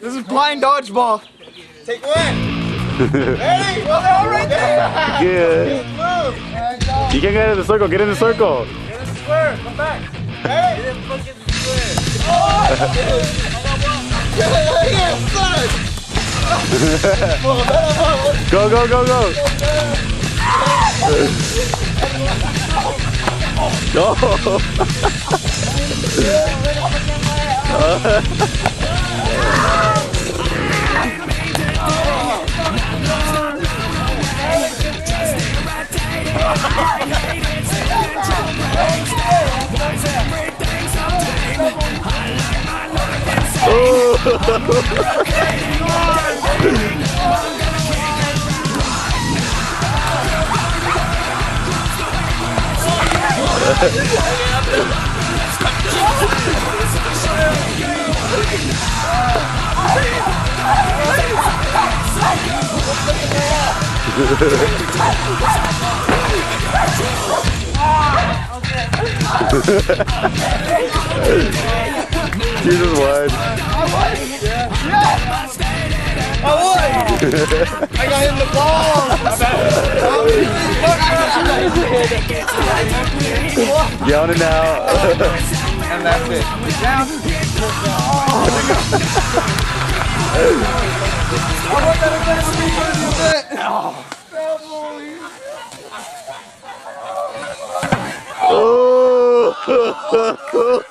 This is blind dodgeball. Take one. Ready? Well, they're all right there. Good. Move. You can get in the circle. Get in the circle. Get in the square. Come back. Ready? Get in fucking square. Oh! yeah, yeah, son. Go, go, go, go. Go. Jesus would. Yeah. I got hit the balls. Yawning now. and that's it. Down. I want that to be good in the Oh.